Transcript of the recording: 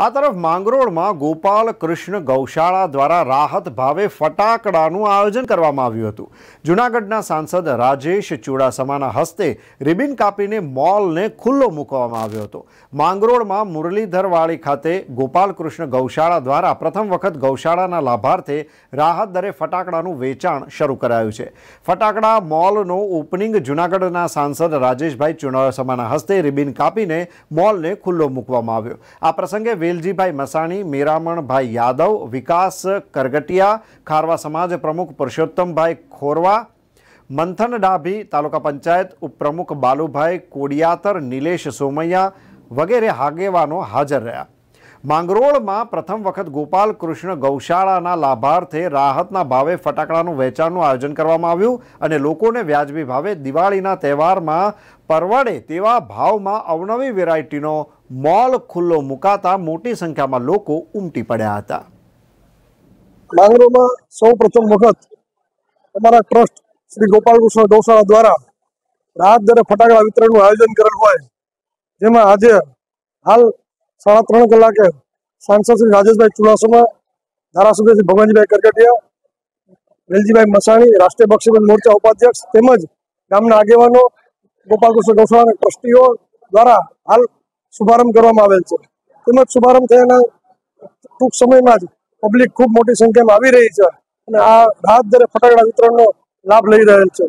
આ તરફ માંગરોળમાં ગોપાલ કૃષ્ણ ગૌશાળા દ્વારા રાહત ભાવે ફટાકડાનું આયોજન કરવામાં આવ્યું હતું. જૂનાગઢના સાંસદ રાજેશ ચુડાસમાના હસ્તે રિબિન કાપીને મોલને ખુલ્લો મૂકવામાં આવ્યો હતો. માંગરોળમાં મુરલીધરવાળી ખાતે ગોપાલ કૃષ્ણ ગૌશાળા દ્વારા પ્રથમ વખત ગૌશાળાના લાભાર્થે રાહત દરે ફટાકડાનું વેચાણ શરૂ કરાયું છે. ફટાકડા મોલનો ઓપનિંગ જૂનાગઢના સાંસદ રાજેશભાઈ ચુડાસમાના હસ્તે રિબિન કાપીને મોલને ખુલ્લો મૂકવામાં આવ્યો. આ પ્રસંગે વેલજીભાઈ મસાણી, મેરામણભાઈ યાદવ, વિકાસ કરગટિયા, ખારવા સમાજ પ્રમુખ પુરુષોત્તમભાઈ ખોરવા, મંથન ડાભી, તાલુકા પંચાયત ઉપપ્રમુખ બાલુભાઈ કોડિયાતર, નિલેશ સોમૈયા વગેરે આગેવાનો હાજર રહ્યા. માંગરોળમાં પ્રથમ વખત ગોપાલ કૃષ્ણ ગૌશાળાના લાભાર્થે રાહતના ભાવે ફટાકડાનું વેચાણનું આયોજન કરવામાં આવ્યું અને લોકોને વ્યાજબી ભાવે દિવાળીના તહેવારમાં પરવડે તેવા ભાવમાં અવનવી વેરાયટીનો મોલ ખુલ્લો મુકાતા મોટી સંખ્યામાં લોકો ઉમટી પડ્યા હતા. ડાંગરોમાં સૌ પ્રથમ વખત અમારા ટ્રસ્ટ શ્રી ગોપાલકૃષ્ણ ગૌશાળા દ્વારા રાહત દરે ફટાકડા વિતરણનું આયોજન કરેલ હોય, જેમાં આજે હાલ સાડા ત્રણ કલાકે સાંસદ શ્રી રાજેશભાઈ ચુડાસમા ધારાસભ્ય શ્રી ભગવાનજીભાઈ કરકટિયા, વેલજીભાઈ મસાણી, રાષ્ટ્રીય બક્ષીબંધ મોરચા ઉપાધ્યક્ષ તેમજ ગામના આગેવાનો, ગોપાલકૃષ્ણ ગૌશાળાના ટ્રસ્ટીઓ દ્વારા હાલ શુભારંભ કરવામાં આવેલ છે. તેમજ શુભારંભ થયાના ટૂંક સમયમાં જ પબ્લિક ખૂબ મોટી સંખ્યામાં આવી રહી છે અને આ રાહત દરે ફટાકડા વિતરણનો લાભ લઈ રહેલ છે.